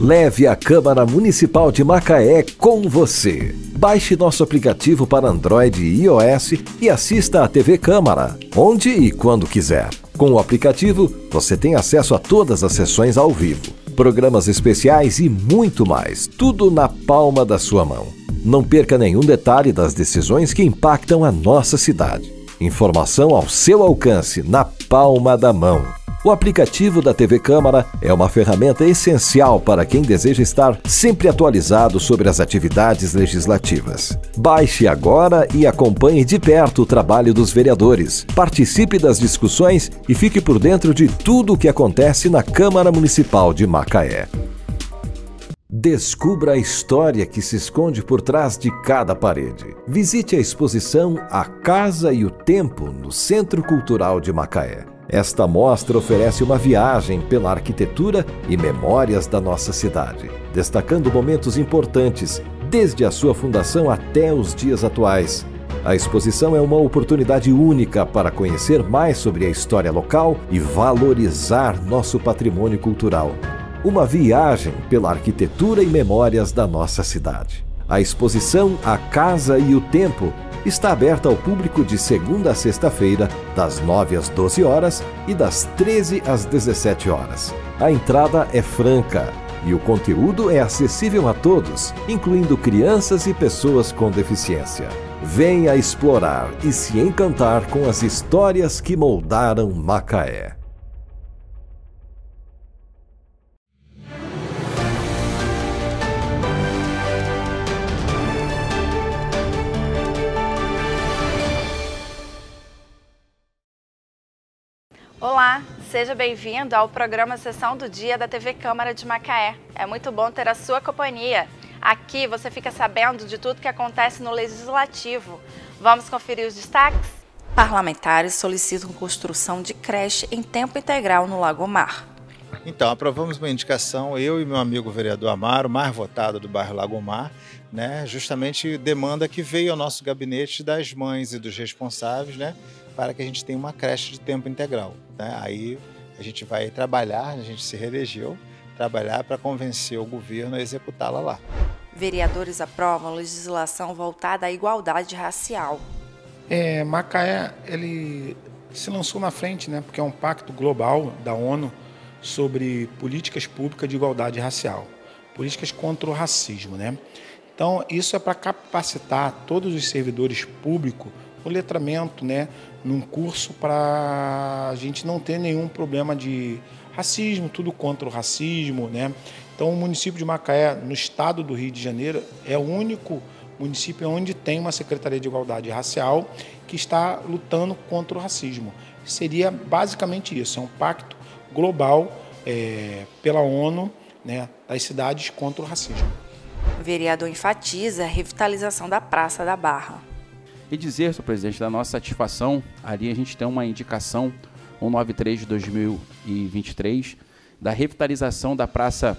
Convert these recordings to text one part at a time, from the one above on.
Leve a Câmara Municipal de Macaé com você. Baixe nosso aplicativo para Android e iOS e assista à TV Câmara, onde e quando quiser. Com o aplicativo, você tem acesso a todas as sessões ao vivo, programas especiais e muito mais, tudo na palma da sua mão. Não perca nenhum detalhe das decisões que impactam a nossa cidade. Informação ao seu alcance, na palma da mão. O aplicativo da TV Câmara é uma ferramenta essencial para quem deseja estar sempre atualizado sobre as atividades legislativas. Baixe agora e acompanhe de perto o trabalho dos vereadores. Participe das discussões e fique por dentro de tudo o que acontece na Câmara Municipal de Macaé. Descubra a história que se esconde por trás de cada parede. Visite a exposição A Casa e o Tempo no Centro Cultural de Macaé. Esta mostra oferece uma viagem pela arquitetura e memórias da nossa cidade, destacando momentos importantes desde a sua fundação até os dias atuais. A exposição é uma oportunidade única para conhecer mais sobre a história local e valorizar nosso patrimônio cultural. Uma viagem pela arquitetura e memórias da nossa cidade. A exposição A Casa e o Tempo está aberta ao público de segunda a sexta-feira, das 9 às 12 horas e das 13 às 17 horas. A entrada é franca e o conteúdo é acessível a todos, incluindo crianças e pessoas com deficiência. Venha explorar e se encantar com as histórias que moldaram Macaé. Seja bem-vindo ao programa Sessão do Dia da TV Câmara de Macaé. É muito bom ter a sua companhia. Aqui você fica sabendo de tudo que acontece no Legislativo. Vamos conferir os destaques? Parlamentares solicitam construção de creche em tempo integral no Lagomar. Então, aprovamos uma indicação, eu e meu amigo vereador Amaro, mais votado do bairro Lagomar, né, justamente demanda que veio ao nosso gabinete das mães e dos responsáveis, né, para que a gente tenha uma creche de tempo integral. Né? Aí a gente vai trabalhar, a gente se reelegeu, trabalhar para convencer o governo a executá-la lá. Vereadores aprovam legislação voltada à igualdade racial. É, Macaé ele se lançou na frente, né, porque é um pacto global da ONU sobre políticas públicas de igualdade racial, políticas contra o racismo, né? Então isso é para capacitar todos os servidores públicos o letramento, né, num curso para a gente não ter nenhum problema de racismo, tudo contra o racismo, né? Então o município de Macaé, no estado do Rio de Janeiro, é o único município onde tem uma Secretaria de Igualdade Racial que está lutando contra o racismo. Seria basicamente isso, é um pacto global é, pela ONU né, das cidades contra o racismo. O vereador enfatiza a revitalização da Praça da Barra. E dizer, senhor presidente, da nossa satisfação, ali a gente tem uma indicação 193 de 2023 da revitalização da Praça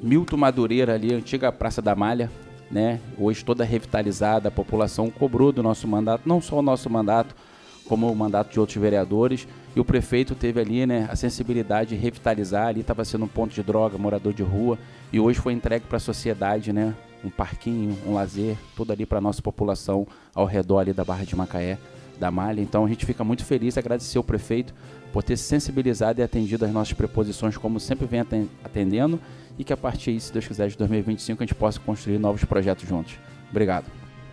Milton Madureira ali, antiga Praça da Malha, né? Hoje toda revitalizada, a população cobrou do nosso mandato, não só o nosso mandato, como o mandato de outros vereadores, e o prefeito teve ali, né, a sensibilidade de revitalizar, ali estava sendo um ponto de droga, morador de rua, e hoje foi entregue para a sociedade, né, um parquinho, um lazer, tudo ali para a nossa população ao redor ali da Barra de Macaé, da Malha. Então a gente fica muito feliz, agradecer ao prefeito por ter se sensibilizado e atendido as nossas preposições como sempre vem atendendo e que a partir aí, se Deus quiser, de 2025 a gente possa construir novos projetos juntos. Obrigado.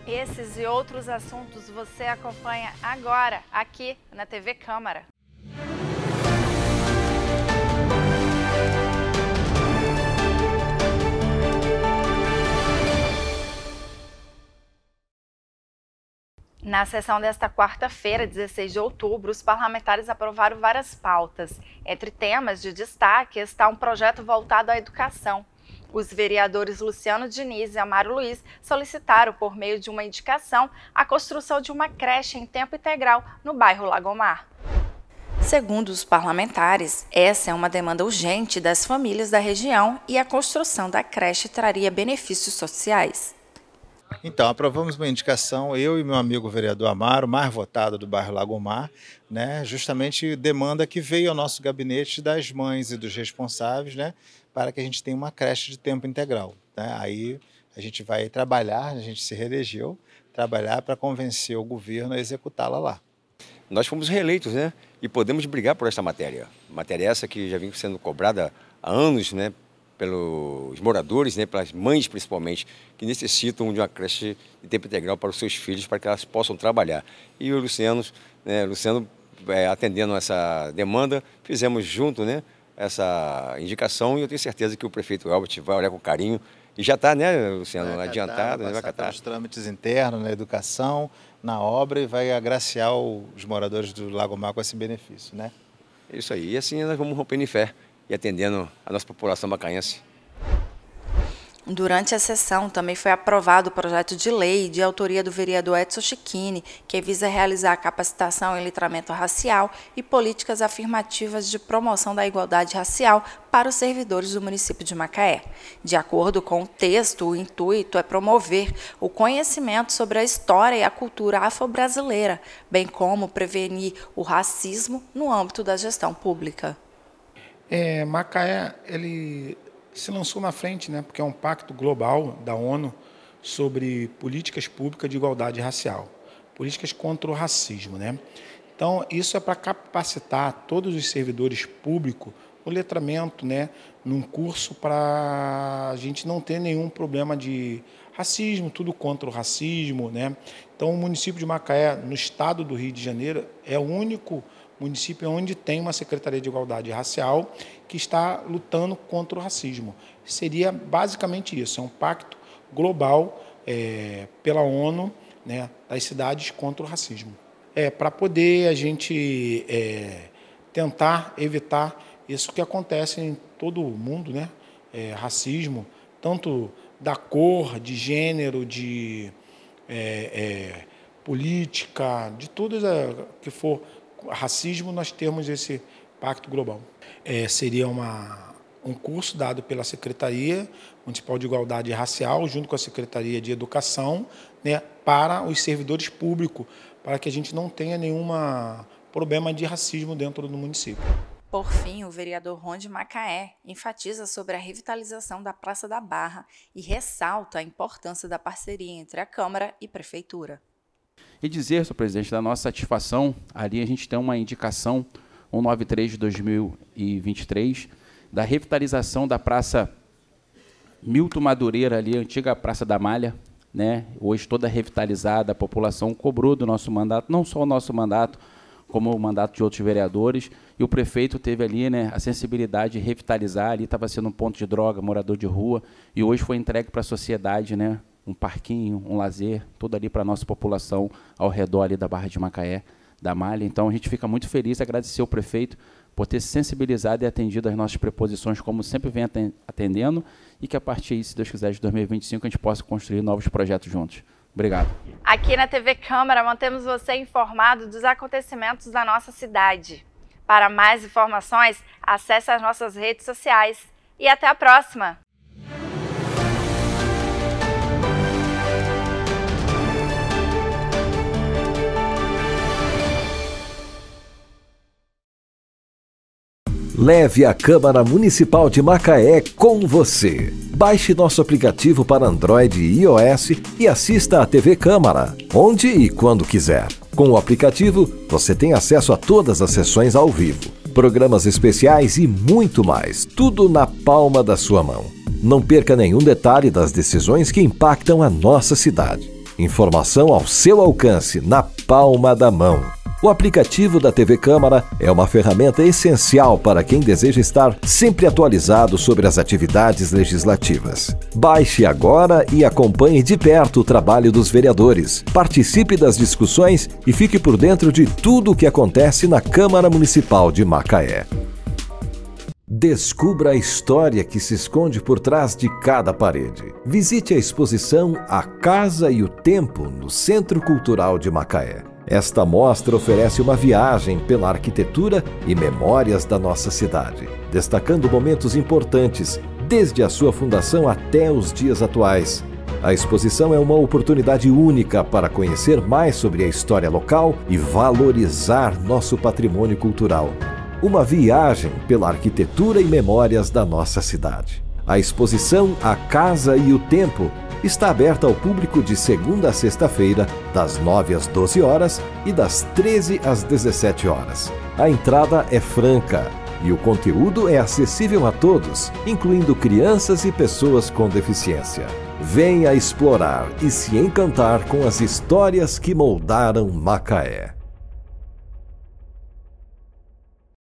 Esses e outros assuntos você acompanha agora aqui na TV Câmara. Na sessão desta quarta-feira, 16 de outubro, os parlamentares aprovaram várias pautas. Entre temas de destaque está um projeto voltado à educação. Os vereadores Luciano Diniz e Amaro Luiz solicitaram, por meio de uma indicação, a construção de uma creche em tempo integral no bairro Lagomar. Segundo os parlamentares, essa é uma demanda urgente das famílias da região e a construção da creche traria benefícios sociais. Então, aprovamos uma indicação, eu e meu amigo vereador Amaro, mais votado do bairro Lagomar, né, justamente demanda que veio ao nosso gabinete das mães e dos responsáveis, né, para que a gente tenha uma creche de tempo integral. Né? Aí a gente vai trabalhar, a gente se reelegeu, trabalhar para convencer o governo a executá-la lá. Nós fomos reeleitos, né? E podemos brigar por esta matéria. Matéria essa que já vem sendo cobrada há anos, né? Pelos moradores, né? Pelas mães principalmente, que necessitam de uma creche de tempo integral para os seus filhos, para que elas possam trabalhar. E o Luciano, né? Luciano é, atendendo essa demanda, fizemos junto, né? Essa indicação e eu tenho certeza que o prefeito Albert vai olhar com carinho e já está, né, Luciano, vai adiantado, né, vai catar. os trâmites internos na educação, na obra e vai agraciar os moradores do Lago Mar com esse benefício, né? Isso aí. E assim nós vamos rompendo em fé e atendendo a nossa população macaense. Durante a sessão, também foi aprovado o projeto de lei de autoria do vereador Edson Chiquini, que visa realizar capacitação em letramento racial e políticas afirmativas de promoção da igualdade racial para os servidores do município de Macaé. De acordo com o texto, o intuito é promover o conhecimento sobre a história e a cultura afro-brasileira, bem como prevenir o racismo no âmbito da gestão pública. É, Macaé, ele se lançou na frente, né, porque é um pacto global da ONU sobre políticas públicas de igualdade racial, políticas contra o racismo. Né? Então, isso é para capacitar todos os servidores públicos o letramento, né, num curso para a gente não ter nenhum problema de racismo, tudo contra o racismo. Né? Então, o município de Macaé, no estado do Rio de Janeiro, é o único município onde tem uma Secretaria de Igualdade Racial que está lutando contra o racismo. Seria basicamente isso, é um pacto global é, pela ONU né, das cidades contra o racismo. É, Para poder a gente é, tentar evitar isso que acontece em todo o mundo, né? É, racismo, tanto da cor, de gênero, de é, é, política, de tudo que for racismo, nós temos esse pacto global. É, seria uma, um curso dado pela Secretaria Municipal de Igualdade Racial, junto com a Secretaria de Educação, né, para os servidores públicos, para que a gente não tenha nenhum problema de racismo dentro do município. Por fim, o vereador Ronde Macaé enfatiza sobre a revitalização da Praça da Barra e ressalta a importância da parceria entre a Câmara e Prefeitura. E dizer, senhor presidente, da nossa satisfação, ali a gente tem uma indicação 193 de 2023 da revitalização da Praça Milton Madureira, ali, antiga Praça da Malha, né? hoje toda revitalizada, a população cobrou do nosso mandato, não só o nosso mandato, como o mandato de outros vereadores, e o prefeito teve ali né, a sensibilidade de revitalizar, ali estava sendo um ponto de droga, morador de rua, e hoje foi entregue para a sociedade, né, um parquinho, um lazer, tudo ali para a nossa população ao redor ali da Barra de Macaé, da Malha. Então a gente fica muito feliz, agradecer ao prefeito por ter sensibilizado e atendido as nossas preposições como sempre vem atendendo e que a partir, se Deus quiser, de 2025 a gente possa construir novos projetos juntos. Obrigado. Aqui na TV Câmara mantemos você informado dos acontecimentos da nossa cidade. Para mais informações, acesse as nossas redes sociais. E até a próxima! Leve a Câmara Municipal de Macaé com você. Baixe nosso aplicativo para Android e iOS e assista à TV Câmara, onde e quando quiser. Com o aplicativo, você tem acesso a todas as sessões ao vivo, programas especiais e muito mais, tudo na palma da sua mão. Não perca nenhum detalhe das decisões que impactam a nossa cidade. Informação ao seu alcance, na palma da mão. O aplicativo da TV Câmara é uma ferramenta essencial para quem deseja estar sempre atualizado sobre as atividades legislativas. Baixe agora e acompanhe de perto o trabalho dos vereadores. Participe das discussões e fique por dentro de tudo o que acontece na Câmara Municipal de Macaé. Descubra a história que se esconde por trás de cada parede. Visite a exposição A Casa e o Tempo no Centro Cultural de Macaé. Esta mostra oferece uma viagem pela arquitetura e memórias da nossa cidade, destacando momentos importantes desde a sua fundação até os dias atuais. A exposição é uma oportunidade única para conhecer mais sobre a história local e valorizar nosso patrimônio cultural. Uma viagem pela arquitetura e memórias da nossa cidade. A exposição A Casa e o Tempo está aberta ao público de segunda a sexta-feira, das 9 às 12 horas e das 13 às 17 horas. A entrada é franca e o conteúdo é acessível a todos, incluindo crianças e pessoas com deficiência. Venha explorar e se encantar com as histórias que moldaram Macaé.